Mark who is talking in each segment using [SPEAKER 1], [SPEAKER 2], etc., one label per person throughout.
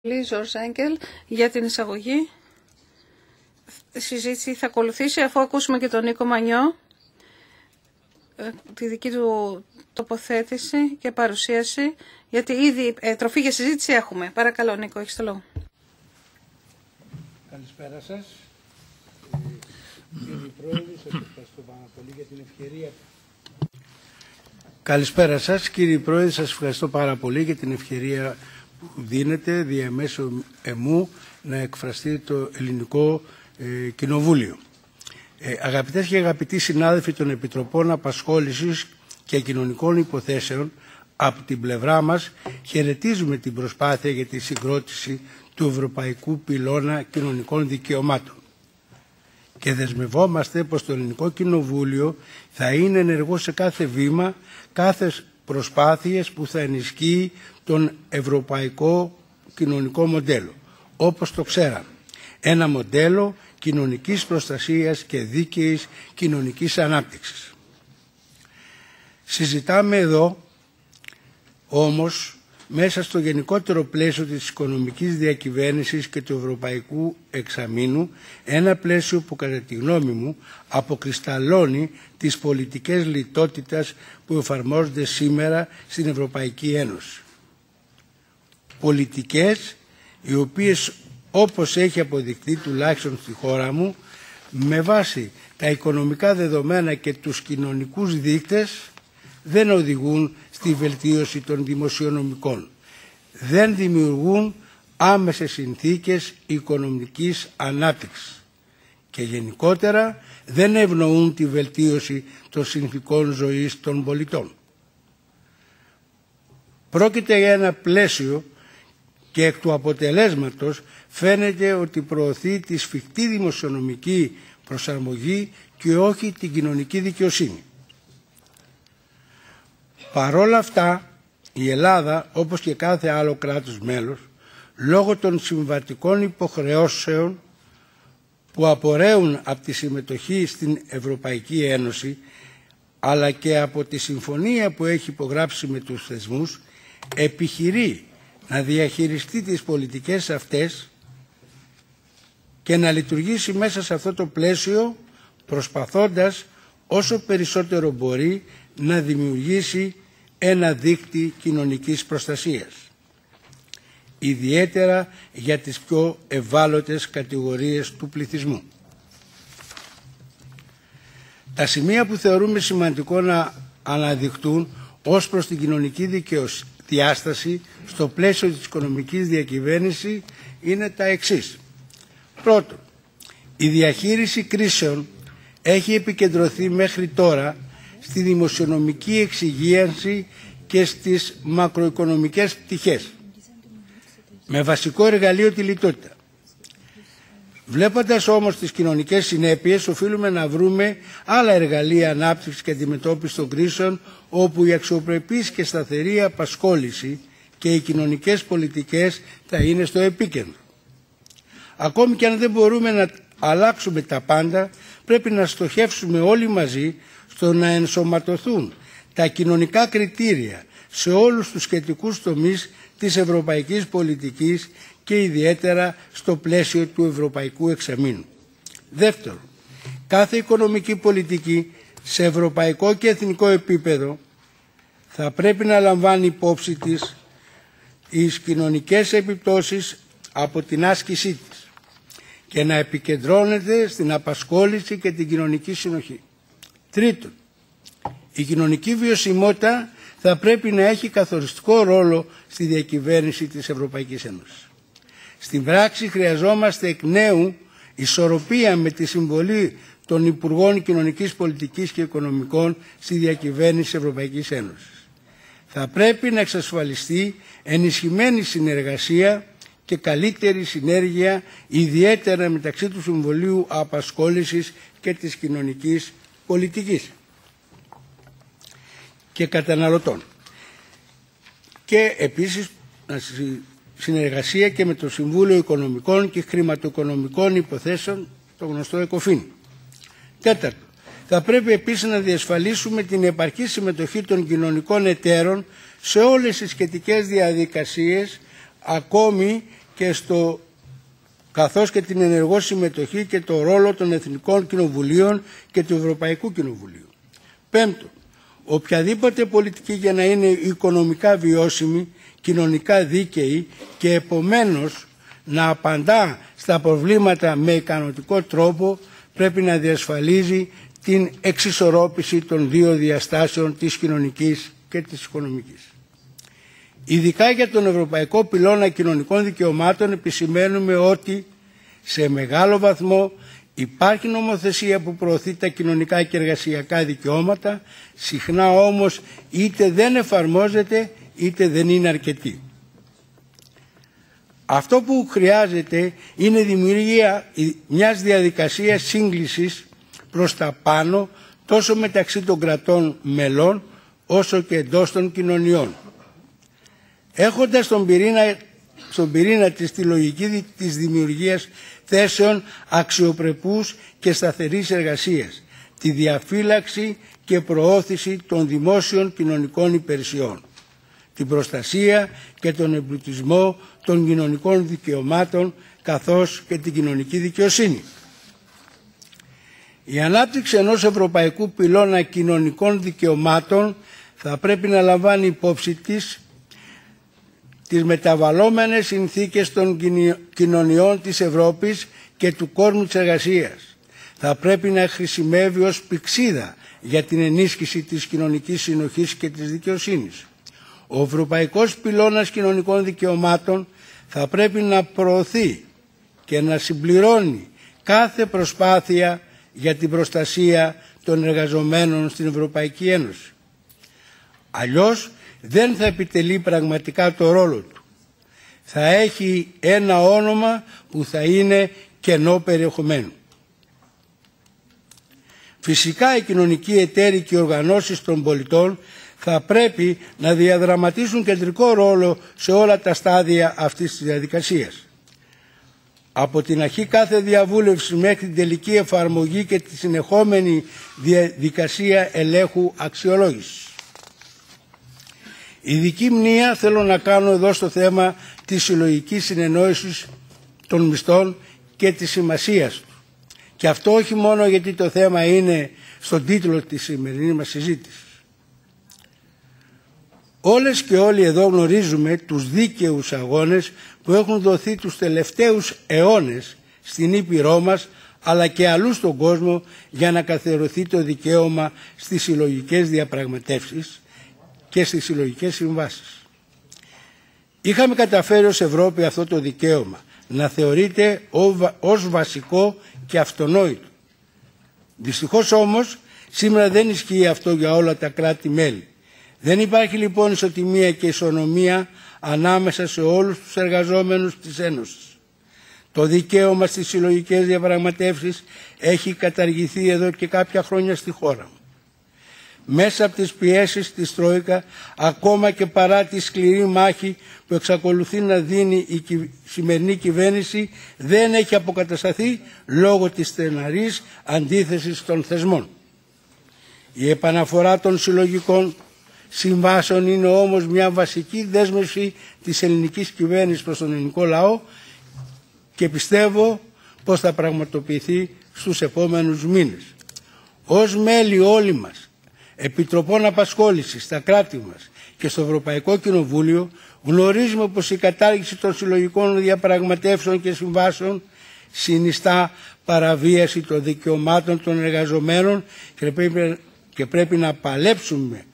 [SPEAKER 1] Λίζος Έγκελ για την εισαγωγή. Η συζήτηση θα ακολουθήσει αφού ακούσουμε και τον Νίκο Μανιό ε, τη δική του τοποθέτηση και παρουσίαση γιατί ήδη ε, τροφή για συζήτηση έχουμε. Παρακαλώ Νίκο, έχεις το λόγο.
[SPEAKER 2] Καλησπέρα σας. Κύριε Πρόεδρε, σας ευχαριστώ πάρα πολύ για την ευκαιρία. Καλησπέρα σας. Κύριε Πρόεδρε, σας ευχαριστώ πάρα πολύ για την ευκαιρία που δίνετε διαμέσω εμού να εκφραστεί το ελληνικό ε, κοινοβούλιο. Ε, αγαπητές και αγαπητοί συνάδελφοι των Επιτροπών Απασχόλησης και Κοινωνικών Υποθέσεων, από την πλευρά μας χαιρετίζουμε την προσπάθεια για τη συγκρότηση του Ευρωπαϊκού Πυλώνα Κοινωνικών Δικαιωμάτων και δεσμευόμαστε πως το Ελληνικό Κοινοβούλιο θα είναι ενεργό σε κάθε βήμα, κάθε προσπάθειες που θα ενισχύει τον ευρωπαϊκό κοινωνικό μοντέλο, όπως το ξέραμε. Ένα μοντέλο κοινωνικής προστασίας και δίκαιης κοινωνικής ανάπτυξης. Συζητάμε εδώ όμως μέσα στο γενικότερο πλαίσιο της οικονομικής διακυβέρνησης και του ευρωπαϊκού εξαμήνου ένα πλαίσιο που κατά τη γνώμη μου αποκρισταλώνει τις πολιτικές λιτότητας που εφαρμόζονται σήμερα στην Ευρωπαϊκή Ένωση. Πολιτικές οι οποίες όπως έχει αποδεικτεί τουλάχιστον στη χώρα μου με βάση τα οικονομικά δεδομένα και τους κοινωνικούς δείκτες δεν οδηγούν στη βελτίωση των δημοσιονομικών. Δεν δημιουργούν άμεσες συνθήκες οικονομικής ανάπτυξης και γενικότερα δεν ευνοούν τη βελτίωση των συνθήκων ζωής των πολιτών. Πρόκειται για ένα πλαίσιο και εκ του αποτελέσματος φαίνεται ότι προωθεί τη σφιχτή δημοσιονομική προσαρμογή και όχι την κοινωνική δικαιοσύνη. Παρόλα αυτά η Ελλάδα όπως και κάθε άλλο κράτος μέλος λόγω των συμβατικών υποχρεώσεων που απορρέουν από τη συμμετοχή στην Ευρωπαϊκή Ένωση αλλά και από τη συμφωνία που έχει υπογράψει με τους θεσμούς επιχειρεί να διαχειριστεί τις πολιτικές αυτές και να λειτουργήσει μέσα σε αυτό το πλαίσιο προσπαθώντας όσο περισσότερο μπορεί να δημιουργήσει ένα δίκτυ κοινωνικής προστασίας. Ιδιαίτερα για τις πιο ευάλωτες κατηγορίες του πληθυσμού. Τα σημεία που θεωρούμε σημαντικό να αναδειχτούν ως προς την κοινωνική διάσταση στο πλαίσιο της οικονομικής διακυβέρνησης είναι τα εξής. Πρώτον, η διαχείριση κρίσεων έχει επικεντρωθεί μέχρι τώρα στη δημοσιονομική εξυγίανση και στις μακροοικονομικές πτυχές με βασικό εργαλείο τη λιτότητα. Βλέποντας όμως τις κοινωνικές συνέπειες οφείλουμε να βρούμε άλλα εργαλεία ανάπτυξης και αντιμετώπισης των κρίσεων όπου η αξιοπρεπής και σταθερή απασχόληση και οι κοινωνικές πολιτικές θα είναι στο επίκεντρο. Ακόμη και αν δεν μπορούμε να αλλάξουμε τα πάντα πρέπει να στοχεύσουμε όλοι μαζί στο να ενσωματωθούν τα κοινωνικά κριτήρια σε όλους τους σχετικούς τομείς της ευρωπαϊκής πολιτικής και ιδιαίτερα στο πλαίσιο του ευρωπαϊκού εξαμήνου. Δεύτερον, κάθε οικονομική πολιτική σε ευρωπαϊκό και εθνικό επίπεδο θα πρέπει να λαμβάνει υπόψη της τις κοινωνικές επιπτώσεις από την άσκησή της και να επικεντρώνεται στην απασχόληση και την κοινωνική συνοχή. Τρίτον, η κοινωνική βιωσιμότητα θα πρέπει να έχει καθοριστικό ρόλο στη διακυβέρνηση της Ευρωπαϊκής Ένωσης. Στην πράξη χρειαζόμαστε εκ νέου ισορροπία με τη συμβολή των Υπουργών Κοινωνικής Πολιτικής και Οικονομικών στη διακυβέρνηση της Ευρωπαϊκής Ένωσης. Θα πρέπει να εξασφαλιστεί ενισχυμένη συνεργασία και καλύτερη συνέργεια ιδιαίτερα μεταξύ του Συμβολίου Απασχόλησης και της Κοινωνικής Πολιτικής και καταναλωτών. Και επίσης συνεργασία και με το Συμβούλιο Οικονομικών και Χρηματοοικονομικών Υποθέσεων, το γνωστό ΕΚΟΦΗΝ. Τέταρτο, θα πρέπει επίσης να διασφαλίσουμε την επαρκή συμμετοχή των κοινωνικών εταίρων σε όλες τις σχετικές διαδικασίες, ακόμη και στο καθώς και την ενεργό συμμετοχή και το ρόλο των Εθνικών Κοινοβουλίων και του Ευρωπαϊκού Κοινοβουλίου. Πέμπτον, οποιαδήποτε πολιτική για να είναι οικονομικά βιώσιμη, κοινωνικά δίκαιη και επομένως να απαντά στα προβλήματα με ικανοτικό τρόπο πρέπει να διασφαλίζει την εξισορρόπηση των δύο διαστάσεων της κοινωνικής και της οικονομικής. Ειδικά για τον Ευρωπαϊκό Πυλώνα Κοινωνικών Δικαιωμάτων επισημαίνουμε ότι σε μεγάλο βαθμό υπάρχει νομοθεσία που προωθεί τα κοινωνικά και εργασιακά δικαιώματα, συχνά όμως είτε δεν εφαρμόζεται είτε δεν είναι αρκετή. Αυτό που χρειάζεται είναι δημιουργία μιας διαδικασίας σύγκλησης προς τα πάνω τόσο μεταξύ των κρατών μελών όσο και εντός των κοινωνιών. Έχοντας τον πυρήνα, στον πυρήνα της τη λογική της δημιουργίας θέσεων αξιοπρεπούς και σταθερής εργασίας, τη διαφύλαξη και προώθηση των δημόσιων κοινωνικών υπηρεσιών, την προστασία και τον εμπλουτισμό των κοινωνικών δικαιωμάτων καθώς και την κοινωνική δικαιοσύνη. Η ανάπτυξη ενός ευρωπαϊκού πυλώνα κοινωνικών δικαιωμάτων θα πρέπει να λαμβάνει υπόψη της τις μεταβαλλόμενες συνθήκες των κοινωνιών της Ευρώπης και του κόσμου της εργασίας. Θα πρέπει να χρησιμεύει ως πηξίδα για την ενίσχυση της κοινωνικής συνοχής και της δικαιοσύνης. Ο Ευρωπαϊκός Πυλώνας Κοινωνικών Δικαιωμάτων θα πρέπει να προωθεί και να συμπληρώνει κάθε προσπάθεια για την προστασία των εργαζομένων στην Ευρωπαϊκή Ένωση. Αλλιώς δεν θα επιτελεί πραγματικά το ρόλο του. Θα έχει ένα όνομα που θα είναι κενό περιεχομένου. Φυσικά οι κοινωνικοί εταίροι και οι οργανώσεις των πολιτών θα πρέπει να διαδραματίσουν κεντρικό ρόλο σε όλα τα στάδια αυτής της διαδικασίας. Από την αρχή κάθε διαβούλευση μέχρι την τελική εφαρμογή και τη συνεχόμενη διαδικασία ελέγχου αξιολόγησης. Ειδική μνήα θέλω να κάνω εδώ στο θέμα της συλλογικής συνεννόησης των μισθών και της σημασίας του. Και αυτό όχι μόνο γιατί το θέμα είναι στον τίτλο της σημερινής μας συζήτησης. Όλες και όλοι εδώ γνωρίζουμε τους δίκαιους αγώνες που έχουν δοθεί τους τελευταίους αιώνες στην Ήπειρό μας αλλά και αλλού στον κόσμο για να καθερωθεί το δικαίωμα στις συλλογικές διαπραγματεύσεις και στις συλλογικές συμβάσεις. Είχαμε καταφέρει ως Ευρώπη αυτό το δικαίωμα να θεωρείται ως βασικό και αυτονόητο. Δυστυχώς όμως σήμερα δεν ισχύει αυτό για όλα τα κράτη-μέλη. Δεν υπάρχει λοιπόν ισοτιμία και ισονομία ανάμεσα σε όλους τους εργαζόμενους της Ένωσης. Το δικαίωμα στις συλλογικές διαπραγματεύσεις έχει καταργηθεί εδώ και κάποια χρόνια στη χώρα μου μέσα από τις πιέσεις της Τρόικα ακόμα και παρά τη σκληρή μάχη που εξακολουθεί να δίνει η σημερινή κυβέρνηση δεν έχει αποκατασταθεί λόγω της στεναρής αντίθεσης των θεσμών. Η επαναφορά των συλλογικών συμβάσεων είναι όμως μια βασική δέσμευση της ελληνικής κυβέρνησης προς τον ελληνικό λαό και πιστεύω πως θα πραγματοποιηθεί στους επόμενους μήνες. Ως μέλη όλοι μας επιτροπών απασχόλησης στα κράτη μας και στο Ευρωπαϊκό Κοινοβούλιο γνωρίζουμε πως η κατάργηση των συλλογικών διαπραγματεύσεων και συμβάσεων συνιστά παραβίαση των δικαιωμάτων των εργαζομένων και πρέπει, και πρέπει να παλέψουμε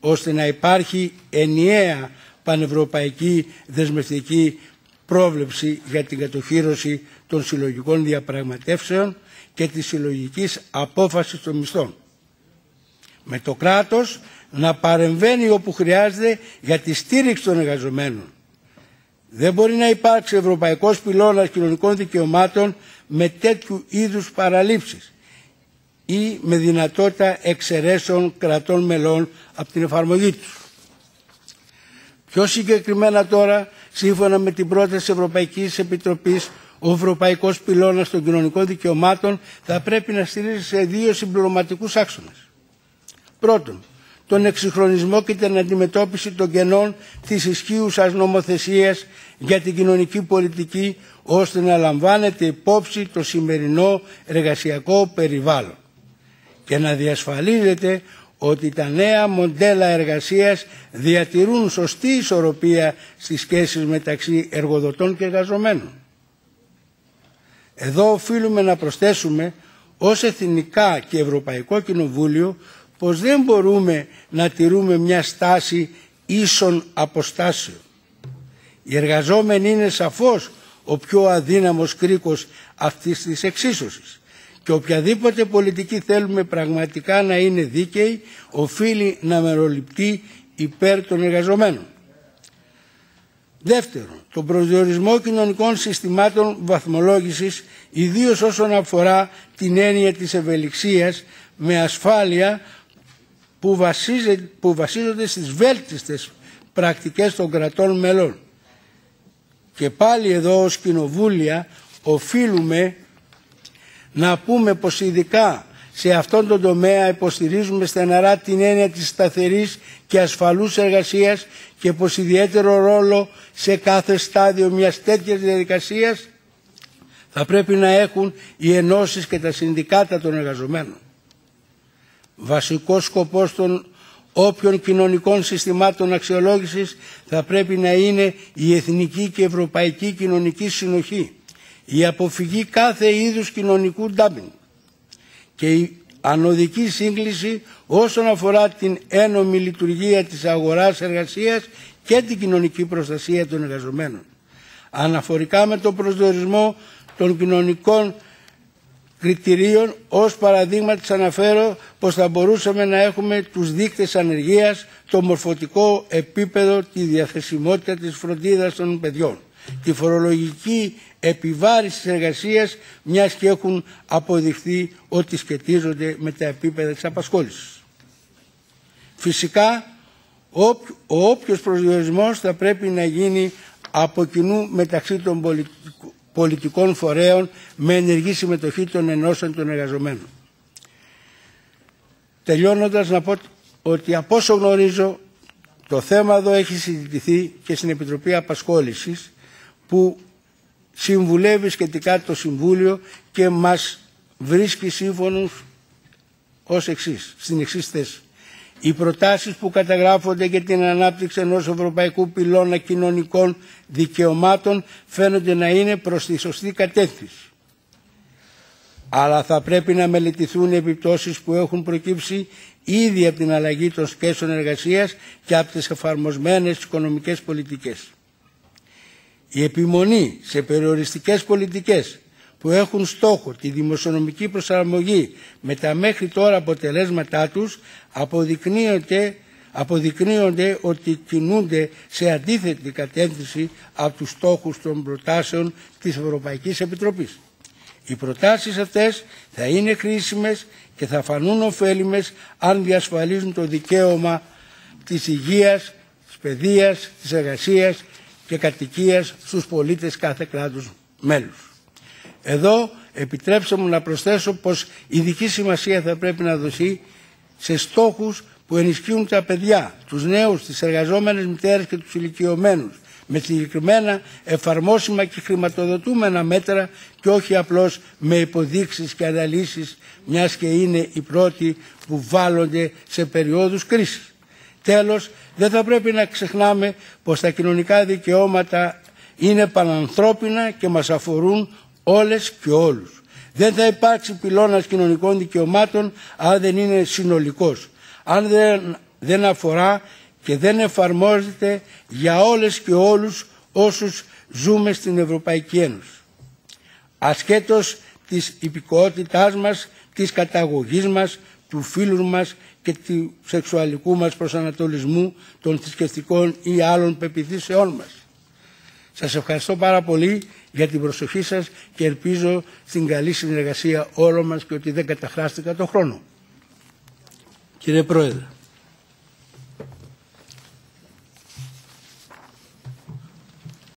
[SPEAKER 2] ώστε να υπάρχει ενιαία πανευρωπαϊκή δεσμευτική πρόβλεψη για την κατοχήρωση των συλλογικών διαπραγματεύσεων και της συλλογικής απόφασης των μισθών με το κράτος να παρεμβαίνει όπου χρειάζεται για τη στήριξη των εργαζομένων. Δεν μπορεί να υπάρξει ευρωπαϊκός πυλώνας κοινωνικών δικαιωμάτων με τέτοιου είδους παραλήψεις ή με δυνατότητα εξαιρέσεων κρατών μελών από την εφαρμογή τους. Πιο συγκεκριμένα τώρα, σύμφωνα με την πρόταση Ευρωπαϊκής Επιτροπής, ο Ευρωπαϊκός Πυλώνας των Κοινωνικών Δικαιωμάτων θα πρέπει να στηρίζει σε δύο συμπληρωματικούς άξονες. Πρώτον, τον εξυγχρονισμό και την αντιμετώπιση των κενών της ισχύουσας νομοθεσίας για την κοινωνική πολιτική ώστε να λαμβάνεται υπόψη το σημερινό εργασιακό περιβάλλον και να διασφαλίζεται ότι τα νέα μοντέλα εργασίας διατηρούν σωστή ισορροπία στις σχέσεις μεταξύ εργοδοτών και εργαζομένων. Εδώ οφείλουμε να προσθέσουμε ως Εθνικά και Ευρωπαϊκό Κοινοβούλιο πως δεν μπορούμε να τηρούμε μια στάση ίσων αποστάσεων. Οι εργαζόμενοι είναι σαφώς ο πιο αδύναμος κρίκος αυτής της εξίσωσης και οποιαδήποτε πολιτική θέλουμε πραγματικά να είναι δίκαιη οφείλει να μεροληπτεί υπέρ των εργαζομένων. Δεύτερον, τον προσδιορισμό κοινωνικών συστημάτων βαθμολόγησης ιδίως όσον αφορά την έννοια της ευελιξίας με ασφάλεια που, που βασίζονται στις βέλτιστες πρακτικές των κρατών μελών. Και πάλι εδώ ως κοινοβούλια οφείλουμε να πούμε πως ειδικά σε αυτόν τον τομέα υποστηρίζουμε στεναρά την έννοια της σταθερής και ασφαλούς εργασίας και πως ιδιαίτερο ρόλο σε κάθε στάδιο μιας τέτοιας διαδικασίας θα πρέπει να έχουν οι ενώσεις και τα συνδικάτα των εργαζομένων. Βασικός σκοπός των όποιων κοινωνικών συστημάτων αξιολόγησης θα πρέπει να είναι η εθνική και ευρωπαϊκή κοινωνική συνοχή, η αποφυγή κάθε είδους κοινωνικού ντάμπινγκ και η ανωδική σύγκληση όσον αφορά την ένομη λειτουργία της αγοράς εργασίας και την κοινωνική προστασία των εργαζομένων. Αναφορικά με τον προσδιορισμό των κοινωνικών κριτηρίων ως παραδείγμα της αναφέρω πως θα μπορούσαμε να έχουμε τους δείκτες ανεργίας, το μορφωτικό επίπεδο, τη διαθεσιμότητα της φροντίδας των παιδιών, τη φορολογική επιβάρηση της εργασίας μιας και έχουν αποδειχθεί ότι σχετίζονται με τα επίπεδα της απασχόλησης. Φυσικά ο όποιος προσδιορισμός θα πρέπει να γίνει από κοινού μεταξύ των πολιτικών φορέων με ενεργή συμμετοχή των ενώσεων των εργαζομένων. Τελειώνοντας να πω ότι από όσο γνωρίζω το θέμα εδώ έχει συζητηθεί και στην Επιτροπή Απασχόλησης που συμβουλεύει σχετικά το Συμβούλιο και μας βρίσκει σύμφωνος ως εξής, στην εξής θέση. Οι προτάσεις που καταγράφονται για την ανάπτυξη ενός ευρωπαϊκού πυλώνα κοινωνικών δικαιωμάτων φαίνονται να είναι προς τη σωστή κατεύθυνση. Αλλά θα πρέπει να μελετηθούν οι επιπτώσεις που έχουν προκύψει ήδη από την αλλαγή των σχέσεων εργασίας και από τις εφαρμοσμένες οικονομικές πολιτικές. Η επιμονή σε περιοριστικές πολιτικές που έχουν στόχο τη δημοσιονομική προσαρμογή με τα μέχρι τώρα αποτελέσματά τους αποδεικνύονται, αποδεικνύονται ότι κινούνται σε αντίθετη κατεύθυνση από τους στόχους των προτάσεων της Ευρωπαϊκής Επιτροπής. Οι προτάσεις αυτές θα είναι χρήσιμες και θα φανούν ωφέλιμες αν διασφαλίζουν το δικαίωμα της υγείας, της παιδείας, της εργασίας και κατοικίας στους πολίτες κάθε κράτους μέλους. Εδώ επιτρέψτε μου να προσθέσω πως ειδική σημασία θα πρέπει να δοθεί σε στόχους που ενισχύουν τα παιδιά, τους νέους, τις εργαζόμενες μητέρες και τους ηλικιωμένους με συγκεκριμένα εφαρμόσιμα και χρηματοδοτούμενα μέτρα και όχι απλώς με υποδείξεις και αναλύσεις μιας και είναι οι πρώτοι που βάλλονται σε περιόδους κρίσης. Τέλος, δεν θα πρέπει να ξεχνάμε πως τα κοινωνικά δικαιώματα είναι πανανθρώπινα και μας αφορούν όλες και όλους. Δεν θα υπάρξει πυλώνας κοινωνικών δικαιωμάτων αν δεν είναι συνολικός, αν δεν, δεν αφορά και δεν εφαρμόζεται για όλες και όλους όσους ζούμε στην Ευρωπαϊκή Ένωση. Ασχέτως της υπηκότητάς μας, της καταγωγής μας, του φίλου μας και του σεξουαλικού μας προσανατολισμού, των θρησκευτικών ή άλλων πεπιθήσεών μας. Σας ευχαριστώ πάρα πολύ για την προσοχή σας και ελπίζω στην καλή συνεργασία όλων μας και ότι δεν καταχράστηκα τον χρόνο. Κύριε Πρόεδρε.